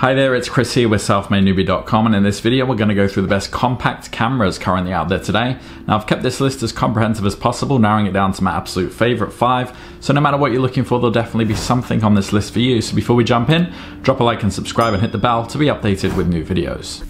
Hi there, it's Chris here with selfmadenewbie.com and in this video we're going to go through the best compact cameras currently out there today. Now I've kept this list as comprehensive as possible, narrowing it down to my absolute favourite five. So no matter what you're looking for, there'll definitely be something on this list for you. So before we jump in, drop a like and subscribe and hit the bell to be updated with new videos.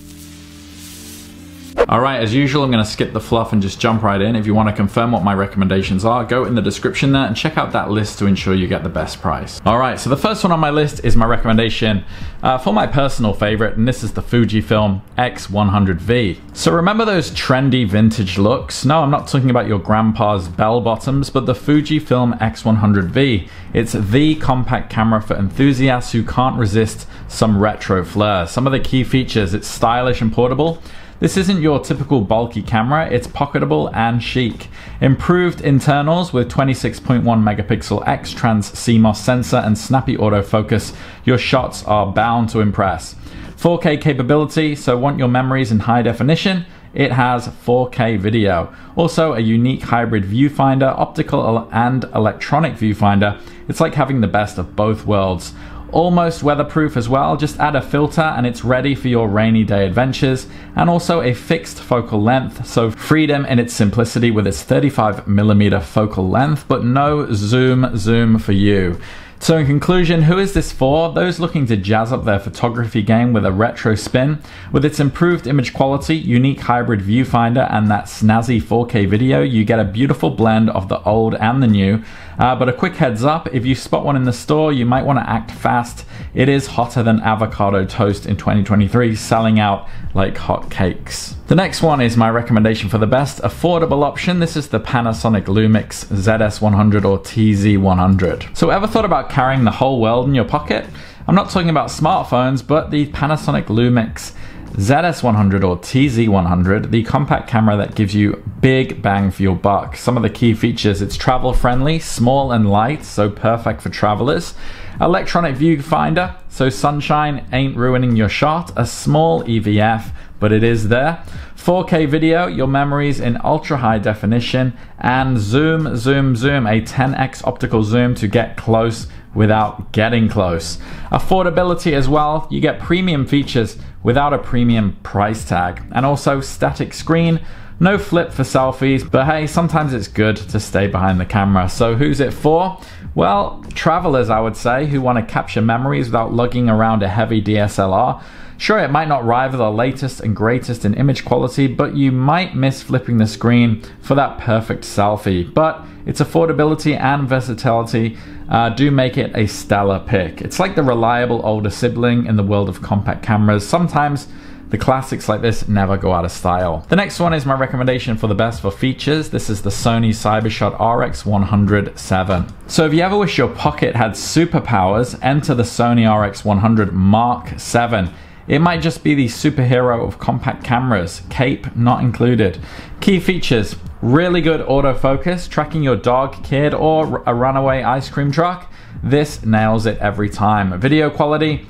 Alright, as usual, I'm to skip the fluff and just jump right in. If you want to confirm what my recommendations are, go in the description there and check out that list to ensure you get the best price. Alright, so the first one on my list is my recommendation uh, for my personal favorite, and this is the Fujifilm X100V. So remember those trendy vintage looks? No, I'm not talking about your grandpa's bell bottoms, but the Fujifilm X100V. It's the compact camera for enthusiasts who can't resist some retro flair. Some of the key features, it's stylish and portable, this isn't your typical bulky camera, it's pocketable and chic. Improved internals with 26.1 megapixel X-Trans CMOS sensor and snappy autofocus, your shots are bound to impress. 4K capability, so want your memories in high definition? It has 4K video. Also a unique hybrid viewfinder, optical and electronic viewfinder. It's like having the best of both worlds. Almost weatherproof as well, just add a filter and it's ready for your rainy day adventures. And also a fixed focal length, so freedom in its simplicity with its 35mm focal length, but no zoom zoom for you. So in conclusion, who is this for? Those looking to jazz up their photography game with a retro spin. With its improved image quality, unique hybrid viewfinder, and that snazzy 4K video, you get a beautiful blend of the old and the new. Uh, but a quick heads up, if you spot one in the store, you might want to act fast. It is hotter than avocado toast in 2023, selling out like hotcakes. The next one is my recommendation for the best affordable option. This is the Panasonic Lumix ZS100 or TZ100. So ever thought about carrying the whole world in your pocket? I'm not talking about smartphones, but the Panasonic Lumix ZS100 or TZ100, the compact camera that gives you big bang for your buck. Some of the key features, it's travel friendly, small and light, so perfect for travelers. Electronic viewfinder, so sunshine ain't ruining your shot. A small EVF, but it is there. 4K video, your memories in ultra high definition, and zoom, zoom, zoom, a 10x optical zoom to get close without getting close. Affordability as well, you get premium features without a premium price tag, and also static screen. No flip for selfies, but hey, sometimes it's good to stay behind the camera. So who's it for? Well, travelers, I would say, who want to capture memories without lugging around a heavy DSLR. Sure, it might not rival the latest and greatest in image quality, but you might miss flipping the screen for that perfect selfie. But its affordability and versatility uh, do make it a stellar pick. It's like the reliable older sibling in the world of compact cameras. Sometimes the classics like this never go out of style. The next one is my recommendation for the best for features. This is the Sony Cybershot RX100 VII. So if you ever wish your pocket had superpowers, enter the Sony RX100 Mark 7. It might just be the superhero of compact cameras, cape not included. Key features, really good autofocus, tracking your dog, kid, or a runaway ice cream truck. This nails it every time. Video quality,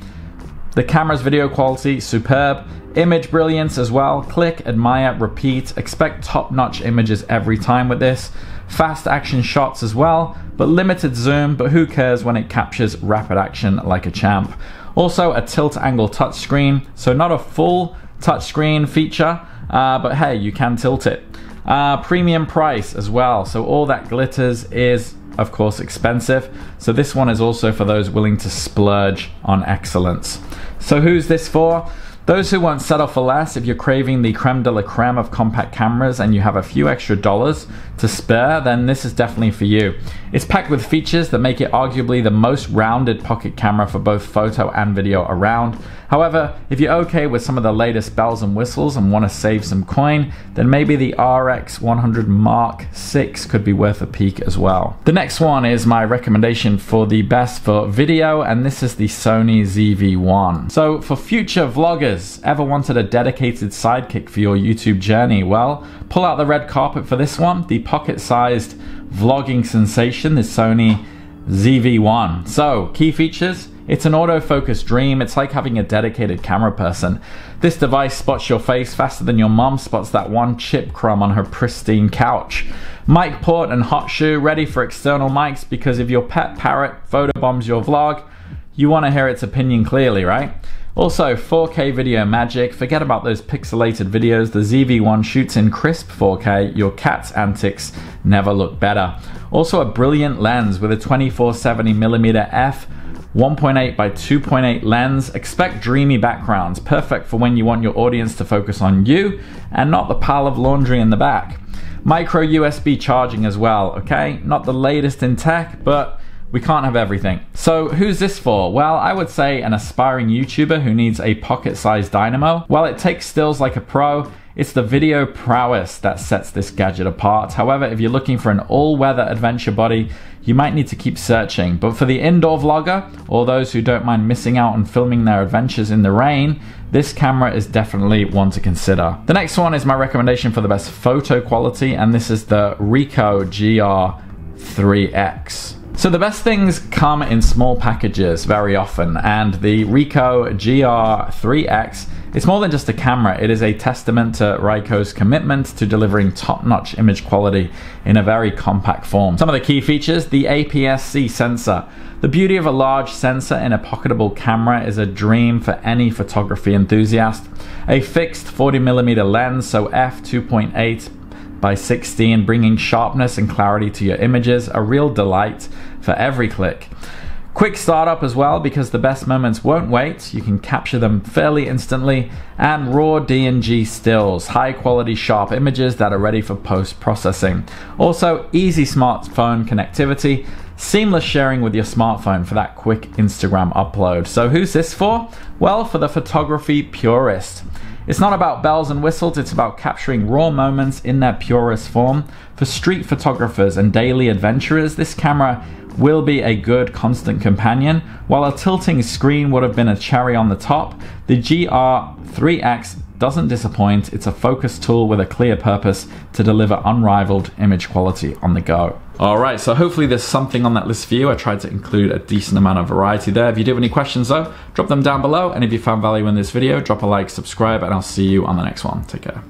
the camera's video quality, superb. Image brilliance as well. Click, admire, repeat. Expect top-notch images every time with this. Fast action shots as well, but limited zoom, but who cares when it captures rapid action like a champ. Also a tilt angle touchscreen, so not a full touchscreen feature, uh, but hey, you can tilt it. Uh, premium price as well, so all that glitters is of course expensive. So this one is also for those willing to splurge on excellence. So who's this for? Those who won't settle for less, if you're craving the creme de la creme of compact cameras and you have a few extra dollars to spare, then this is definitely for you. It's packed with features that make it arguably the most rounded pocket camera for both photo and video around. However, if you're okay with some of the latest bells and whistles and want to save some coin, then maybe the RX 100 Mark 6 could be worth a peek as well. The next one is my recommendation for the best for video, and this is the Sony ZV-1. So for future vloggers, ever wanted a dedicated sidekick for your YouTube journey? Well, pull out the red carpet for this one, the pocket-sized vlogging sensation, the Sony ZV-1. So, key features, it's an autofocus dream. It's like having a dedicated camera person. This device spots your face faster than your mom spots that one chip crumb on her pristine couch. Mic port and hot shoe ready for external mics because if your pet parrot photobombs your vlog, you want to hear its opinion clearly, right? Also, 4K video magic. Forget about those pixelated videos. The ZV-1 shoots in crisp 4K. Your cat's antics never look better. Also, a brilliant lens with a 24-70mm f 1.8 by 2.8 lens. Expect dreamy backgrounds, perfect for when you want your audience to focus on you and not the pile of laundry in the back. Micro USB charging as well, okay? Not the latest in tech, but we can't have everything. So who's this for? Well, I would say an aspiring YouTuber who needs a pocket-sized dynamo. While it takes stills like a pro, it's the video prowess that sets this gadget apart. However, if you're looking for an all-weather adventure body, you might need to keep searching. But for the indoor vlogger, or those who don't mind missing out on filming their adventures in the rain, this camera is definitely one to consider. The next one is my recommendation for the best photo quality, and this is the Ricoh GR3X. So the best things come in small packages very often, and the Ricoh GR3X it's more than just a camera, it is a testament to Ricoh's commitment to delivering top-notch image quality in a very compact form. Some of the key features, the APS-C sensor. The beauty of a large sensor in a pocketable camera is a dream for any photography enthusiast. A fixed 40mm lens, so f2.8 by 16, bringing sharpness and clarity to your images, a real delight for every click. Quick startup as well because the best moments won't wait. You can capture them fairly instantly. And raw DNG stills, high quality sharp images that are ready for post processing. Also, easy smartphone connectivity, seamless sharing with your smartphone for that quick Instagram upload. So, who's this for? Well, for the photography purist. It's not about bells and whistles, it's about capturing raw moments in their purest form. For street photographers and daily adventurers, this camera will be a good constant companion. While a tilting screen would have been a cherry on the top, the GR3X doesn't disappoint. It's a focus tool with a clear purpose to deliver unrivaled image quality on the go. All right, so hopefully there's something on that list for you. I tried to include a decent amount of variety there. If you do have any questions though, drop them down below. And if you found value in this video, drop a like, subscribe, and I'll see you on the next one. Take care.